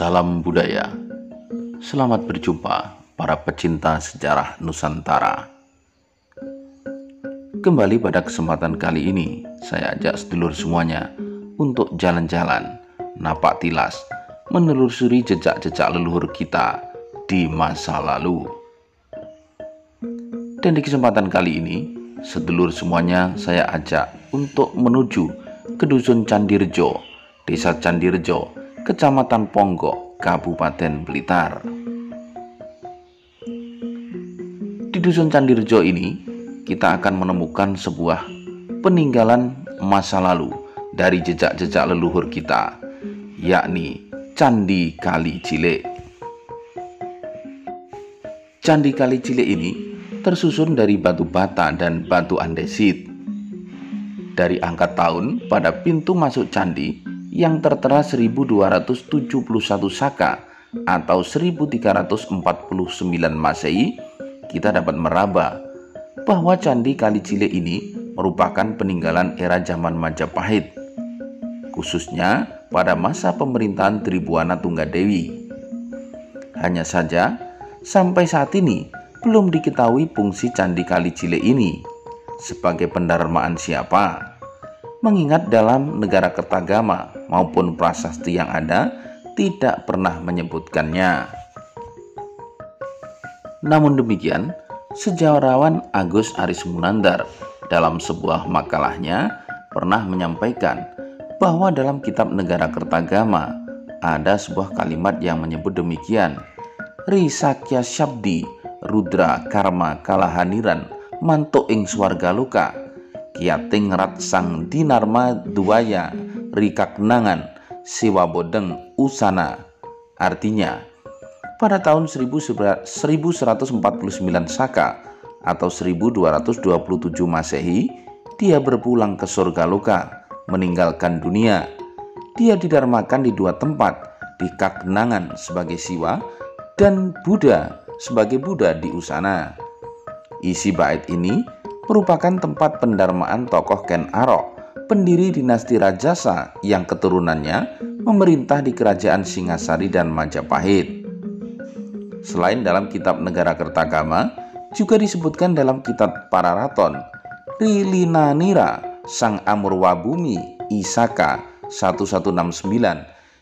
Salam budaya. Selamat berjumpa para pecinta sejarah Nusantara. Kembali pada kesempatan kali ini, saya ajak sedulur semuanya untuk jalan-jalan, napak tilas, menelusuri jejak-jejak leluhur kita di masa lalu. Dan di kesempatan kali ini, sedulur semuanya saya ajak untuk menuju ke Dusun Candirjo, Desa Candirjo, Kecamatan Ponggok, Kabupaten Blitar. Di Dusun Candirjo ini, kita akan menemukan sebuah peninggalan masa lalu dari jejak-jejak leluhur kita, yakni Candi Kali Cilik. Candi Kali Cilik ini tersusun dari batu bata dan batu andesit. Dari angka tahun pada pintu masuk candi yang tertera 1271 Saka atau 1349 Masehi, kita dapat meraba bahwa Candi Kali Cilik ini merupakan peninggalan era zaman Majapahit, khususnya pada masa pemerintahan Tribuana Tunggadewi. Hanya saja, sampai saat ini belum diketahui fungsi Candi Kali Cilik ini sebagai pendarmaan siapa mengingat dalam negara Kertagama maupun prasasti yang ada tidak pernah menyebutkannya. Namun demikian, sejarawan Agus Aris Munandar dalam sebuah makalahnya pernah menyampaikan bahwa dalam kitab Negara Kertagama ada sebuah kalimat yang menyebut demikian. Risakya Syabdi Rudra Karma Kalahaniran Mantuk ing Swarga Luka Kiating rat sang dinarma duaya rikaknangan siwa bodeng usana. Artinya, pada tahun 1149 Saka atau 1227 Masehi, dia berpulang ke surga loka, meninggalkan dunia. Dia didarmakan di dua tempat, di Kaknangan sebagai Siwa dan Buddha sebagai Buddha di Usana. Isi bait ini merupakan tempat pendarmaan tokoh Ken Arok, pendiri dinasti Rajasa yang keturunannya memerintah di kerajaan Singasari dan Majapahit. Selain dalam kitab Negara Kertagama, juga disebutkan dalam kitab Pararaton, Rilinanira, Sang Amurwabumi, Isaka 1169,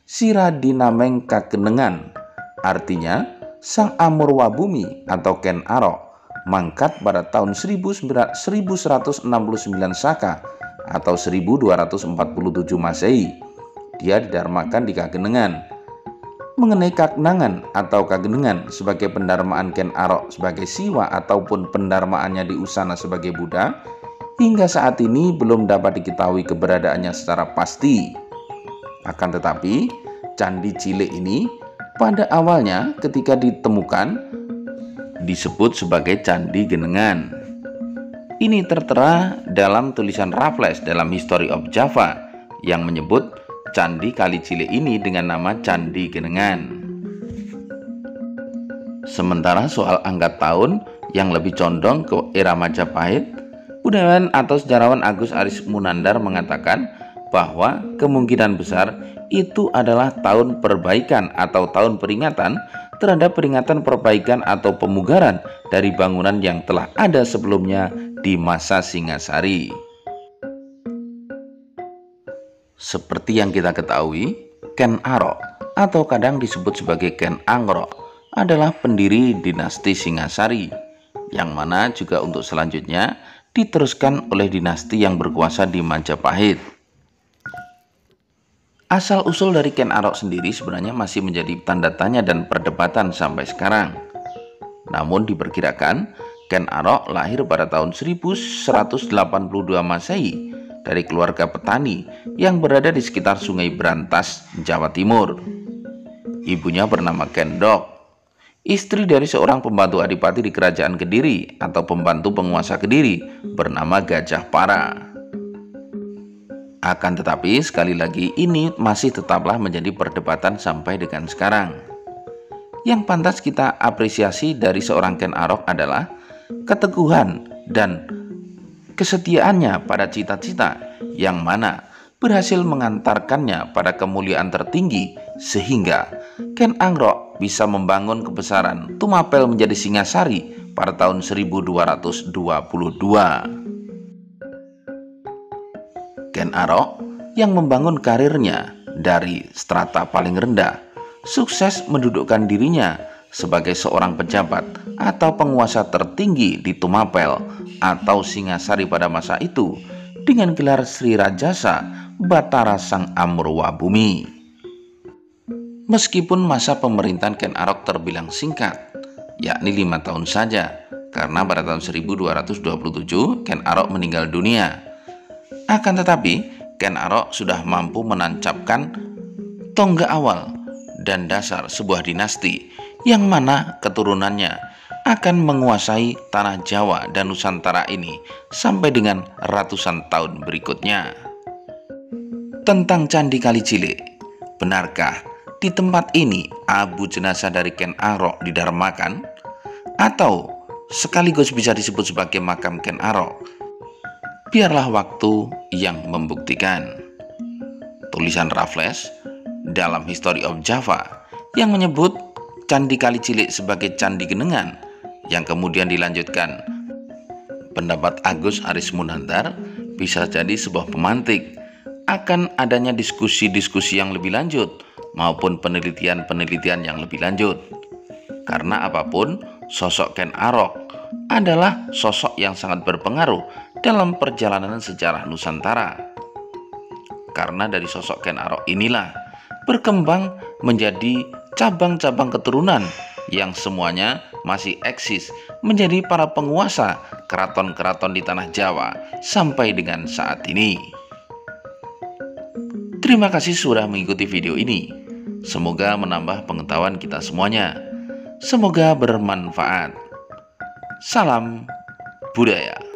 Siradinameng Kakenengan, artinya Sang Amurwabumi atau Ken Arok mangkat pada tahun 1169 Saka atau 1247 Masehi. Dia didarmakan di Kagenengan. Mengenai Kagenangan atau Kagenengan sebagai pendarmaan Ken Arok sebagai Siwa ataupun pendarmaannya di Usana sebagai Buddha, hingga saat ini belum dapat diketahui keberadaannya secara pasti. Akan tetapi, Candi Cilik ini pada awalnya ketika ditemukan disebut sebagai Candi Genengan. Ini tertera dalam tulisan Raffles dalam History of Java yang menyebut Candi Kali Cilik ini dengan nama Candi Genengan. Sementara soal angka tahun yang lebih condong ke era Majapahit, budayawan atau sejarawan Agus Aris Munandar mengatakan bahwa kemungkinan besar itu adalah tahun perbaikan atau tahun peringatan terhadap peringatan perbaikan atau pemugaran dari bangunan yang telah ada sebelumnya di masa Singasari. Seperti yang kita ketahui, Ken Arok atau kadang disebut sebagai Ken Angro adalah pendiri dinasti Singasari yang mana juga untuk selanjutnya diteruskan oleh dinasti yang berkuasa di Majapahit. Asal-usul dari Ken Arok sendiri sebenarnya masih menjadi tanda tanya dan perdebatan sampai sekarang. Namun diperkirakan Ken Arok lahir pada tahun 1182 Masehi dari keluarga petani yang berada di sekitar Sungai Brantas, Jawa Timur. Ibunya bernama Ken Dok, istri dari seorang pembantu adipati di kerajaan Kediri atau pembantu penguasa Kediri bernama Gajah Para. Akan tetapi, sekali lagi, ini masih tetaplah menjadi perdebatan sampai dengan sekarang. Yang pantas kita apresiasi dari seorang Ken Arok adalah keteguhan dan kesetiaannya pada cita-cita yang mana berhasil mengantarkannya pada kemuliaan tertinggi sehingga Ken Angrok bisa membangun kebesaran Tumapel menjadi Singasari pada tahun 1222. Ken Arok yang membangun karirnya dari strata paling rendah, sukses mendudukkan dirinya sebagai seorang pejabat atau penguasa tertinggi di Tumapel atau Singasari pada masa itu dengan gelar Sri Rajasa Batara Sang Amurwa Bumi. Meskipun masa pemerintahan Ken Arok terbilang singkat, yakni lima tahun saja, karena pada tahun 1227 Ken Arok meninggal dunia. Akan tetapi, Ken Arok sudah mampu menancapkan tonggak awal dan dasar sebuah dinasti yang mana keturunannya akan menguasai tanah Jawa dan Nusantara ini sampai dengan ratusan tahun berikutnya. Tentang Candi Kali Cilik, benarkah di tempat ini abu jenazah dari Ken Arok didarmakan? Atau sekaligus bisa disebut sebagai makam Ken Arok biarlah waktu yang membuktikan. Tulisan Raffles dalam History of Java yang menyebut Candi Kali Cilik sebagai Candi Genengan yang kemudian dilanjutkan. Pendapat Agus Aris Munandar bisa jadi sebuah pemantik akan adanya diskusi-diskusi yang lebih lanjut maupun penelitian-penelitian yang lebih lanjut. Karena apa pun, sosok Ken Arok adalah sosok yang sangat berpengaruh dalam perjalanan sejarah Nusantara. Karena dari sosok Ken Arok inilah berkembang menjadi cabang-cabang keturunan yang semuanya masih eksis menjadi para penguasa keraton-keraton di tanah Jawa sampai dengan saat ini. Terima kasih sudah mengikuti video ini. Semoga menambah pengetahuan kita semuanya. Semoga bermanfaat. Salam budaya.